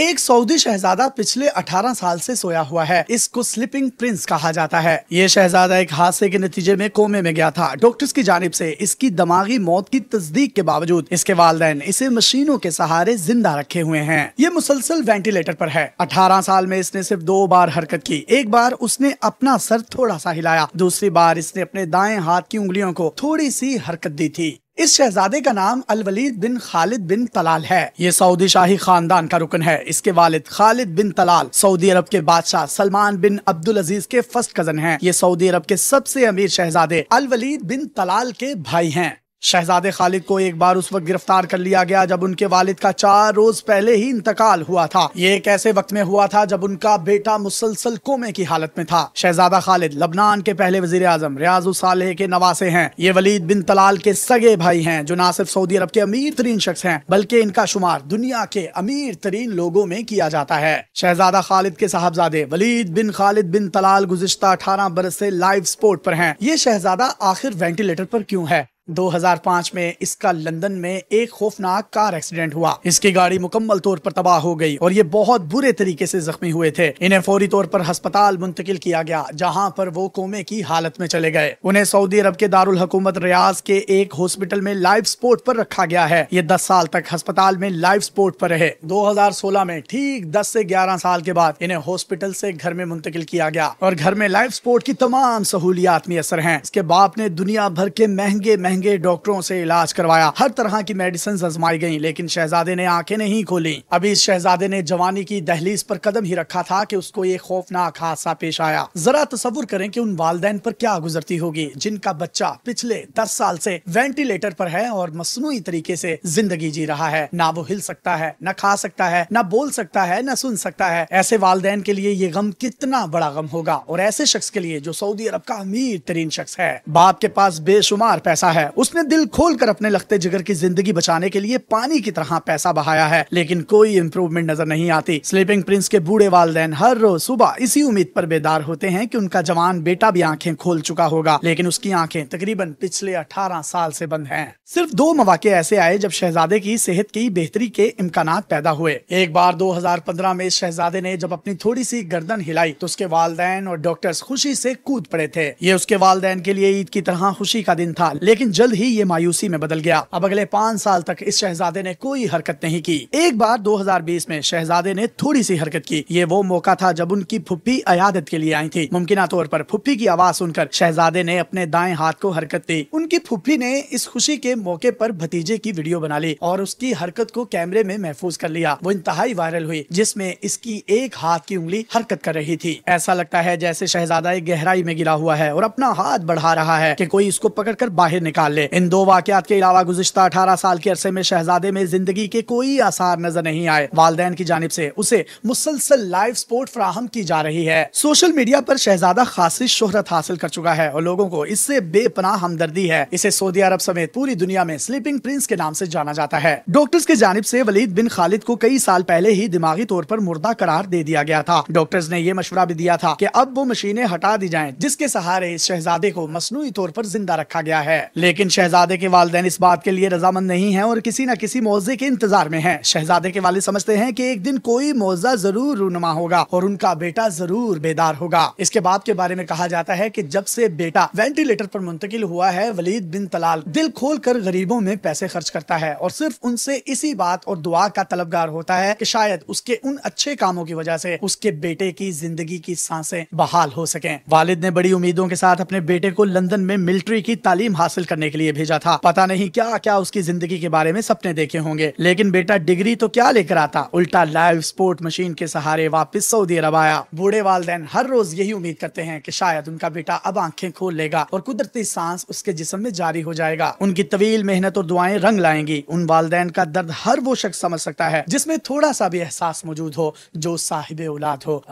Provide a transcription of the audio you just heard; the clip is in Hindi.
एक सऊदी शहजादा पिछले 18 साल से सोया हुआ है। इसको स्लीपिंग प्रिंस कहा जाता है। ये शहजादा एक हादसे के नतीजे में कोमे में गया था। डॉक्टर्स की जानिब से इसकी दिमागी मौत की तस्दीक के बावजूद इसके वालदेन इसे मशीनों के सहारे ज़िंदा रखे हुए हैं। ये मुसलसल वेंटिलेटर पर है। 18 साल में इसने सिर्फ़ दो बार हरकत की। एक बार उसने अपना सर थोड़ा सा हिलाया। दूसरी बार इसने अपने दाएँ हाथ की उंगलियों को थोड़ी सी हरकत दी थी। इस शहजादे का नाम Alwaleed bin Khalid bin Talal है। ये सऊदी शाही खानदान का रुकन है। इसके वालिद Khalid bin Talal Saudi Arab के बादशाह सलमान बिन अब्दुल अज़ीज़ के फ़र्स्ट कज़न है। ये सऊदी अरब के सबसे अमीर शहजादे अल वलीद बिन तलाल के भाई हैं। शहजादे खालिद को एक बार उस वक्त गिरफ़्तार कर लिया गया जब उनके वालिद का चार रोज पहले ही इंतकाल हुआ था। ये एक ऐसे वक्त में हुआ था जब उनका बेटा मुसलसल कोमे की हालत में था। शहजादा खालिद लबनान के पहले वज़ीर आज़म रियाज सालेह के नवासे हैं। ये वलीद बिन तलाल के सगे भाई हैं, जो न सिर्फ़ सऊदी अरब के अमीर तरीन शख्स हैं, बल्कि इनका शुमार दुनिया के अमीर तरीन लोगों में किया जाता है। शहजादा खालिद के साहबजादे वलीद बिन खालिद बिन तलाल गुजश्ता अठारह बरस से लाइव स्पोर्ट पर हैं। ये शहजादा आखिर वेंटिलेटर पर क्यों है? 2005 में इसका लंदन में एक खौफनाक कार एक्सीडेंट हुआ। इसकी गाड़ी मुकम्मल तौर पर तबाह हो गई और ये बहुत बुरे तरीके से जख्मी हुए थे। इन्हें फौरी तौर पर अस्पताल मुंतकिल किया गया, जहाँ पर वो कोमे की हालत में चले गए। उन्हें सऊदी अरब के दारुल हुकूमत रियाज के एक हॉस्पिटल में लाइफ स्पोर्ट पर रखा गया है। ये दस साल तक अस्पताल में लाइफ स्पोर्ट पर रहे। दो हज़ार सोलह में ठीक दस से ग्यारह साल के बाद इन्हें हॉस्पिटल से घर में मुंतकिल किया गया और घर में लाइफ स्पोर्ट की तमाम सहूलियात में असर है। इसके बाप ने दुनिया भर के महँगे महँगे महँगे डॉक्टरों से इलाज करवाया। हर तरह की मेडिसिन आजमाई गई, लेकिन शहजादे ने आँखें नहीं खोली। अभी इस शहजादे ने जवानी की दहलीज पर कदम ही रखा था कि उसको ये खौफनाक हादसा पेश आया। जरा तस्वुर करें कि उन वालदेन पर क्या गुजरती होगी, जिनका बच्चा पिछले दस साल से वेंटिलेटर पर है और मसनू तरीके से ज़िंदगी जी रहा है। ना वो हिल सकता है, न खा सकता है, न बोल सकता है, न सुन सकता है। ऐसे वालदेन के लिए ये गम कितना बड़ा गम होगा? और ऐसे शख्स के लिए जो सऊदी अरब का अमीर तरीन शख्स है। बाप के पास बेशुमार पैसा है। उसने दिल खोल कर अपने लगते जिगर की ज़िंदगी बचाने के लिए पानी की तरह पैसा बहाया है, लेकिन कोई इम्प्रूवमेंट नज़र नहीं आती। स्लीपिंग प्रिंस के बूढ़े वालदेन हर रोज सुबह इसी उम्मीद पर बेदार होते हैं कि उनका जवान बेटा भी आँखें खोल चुका होगा, लेकिन उसकी आँखें तकरीबन पिछले अठारह साल से बंद हैं। सिर्फ़ दो मौके ऐसे आए जब शहजादे की सेहत की बेहतरी के इम्कान पैदा हुए। एक बार 2015 में शहजादे ने जब अपनी थोड़ी सी गर्दन हिलाई तो उसके वालदेन और डॉक्टर्स खुशी से कूद पड़े थे। ये उसके वालदेन के लिए ईद की तरह खुशी का दिन था, लेकिन जल्द ही ये मायूसी में बदल गया। अब अगले पाँच साल तक इस शहजादे ने कोई हरकत नहीं की। एक बार 2020 में शहजादे ने थोड़ी सी हरकत की। ये वो मौका था जब उनकी फुप्पी अयादत के लिए आई थी। मुमकिन तौर पर फुप्पी की आवाज़ सुनकर शहजादे ने अपने दाएँ हाथ को हरकत दी। उनकी फुप्पी ने इस खुशी के मौके पर भतीजे की वीडियो बना ली और उसकी हरकत को कैमरे में महफूज कर लिया। वो इंतहाई वायरल हुई, जिसमें इसकी एक हाथ की उंगली हरकत कर रही थी। ऐसा लगता है जैसे शहजादा गहराई में गिरा हुआ है और अपना हाथ बढ़ा रहा है कि कोई इसको पकड़कर बाहर निकाल। ले। इन दो वाकत के अलावा गुजशत अठारह साल के अरसे में शहजादे में ज़िंदगी के कोई आसार नज़र नहीं आए। वालदेन की जानब से उसे मुसलसल लाइव स्पोर्ट फ्राहम की जा रही है। सोशल मीडिया पर शहजादा खासी शोहरत हासिल कर चुका है और लोगों को इससे बेपनाह हमदर्दी है। इसे सऊदी अरब समेत पूरी दुनिया में स्लीपिंग प्रिंस के नाम से जाना जाता है। डॉक्टर्स की जानब से वलीद बिन खालिद को कई साल पहले ही दिमागी तौर पर मुर्दा करार दे दिया गया था। डॉक्टर्स ने यह मशवरा भी दिया था की अब वो मशीनें हटा दी जाए, जिसके सहारे इस शहजादे को मसनू तौर पर ज़िंदा रखा गया है। लेकिन शहजादे के वालदेन इस बात के लिए रजामंद नहीं है और किसी न किसी मुआवजे के इंतज़ार में है। शहजादे के वाले समझते हैं कि एक दिन कोई मुआवजा ज़रूर रूनमा होगा और उनका बेटा ज़रूर बेदार होगा। इसके बाप के बारे में कहा जाता है की जब से बेटा वेंटिलेटर पर मुंतकिल हुआ है, वलीद बिन तलाल दिल खोल कर गरीबों में पैसे खर्च करता है और सिर्फ़ उनसे इसी बात और दुआ का तलबगार होता है की शायद उसके उन अच्छे कामों की वजह से उसके बेटे की ज़िंदगी की साँसें बहाल हो सके। वालिद ने बड़ी उम्मीदों के साथ अपने बेटे को लंदन में मिलिट्री की तालीम हासिल करने के लिए भेजा था। पता नहीं क्या क्या उसकी ज़िंदगी के बारे में सपने देखे होंगे। लेकिन बेटा, डिग्री तो क्या लेकर आता? उल्टा लाइव स्पोर्ट मशीन के सहारे वापस सऊदी अरब आया। बूढ़े वालदेन हर रोज यही उम्मीद करते हैं कि शायद उनका बेटा अब आँखें खोल लेगा और कुदरती सांस उसके जिसम में जारी हो जाएगा। उनकी तवील, मेहनत और दुआएँ रंग लाएँगी। उन वालदेन का दर्द हर वो शख्स समझ सकता है, जिसमें थोड़ा सा भी एहसास मौजूद हो, जो साहिब औलाद हो।